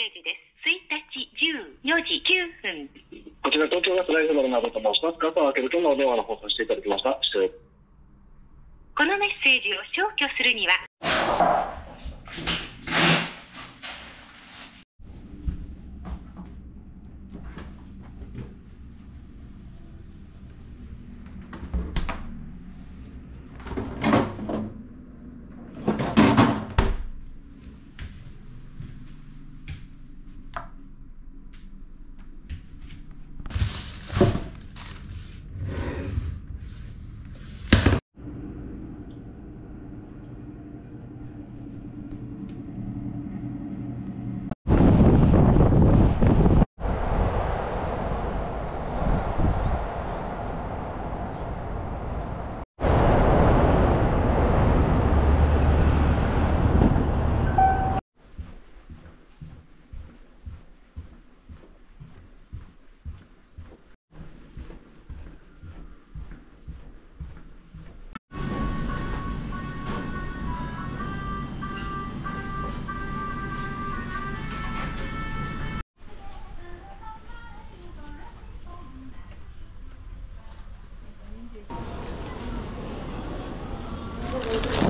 ージです。1日14時9分。こちら東京ガスライフバルなどと申します。傘を開けるとのお電話の方させていただきました。失礼。このメッセージを消去するには、Thank you.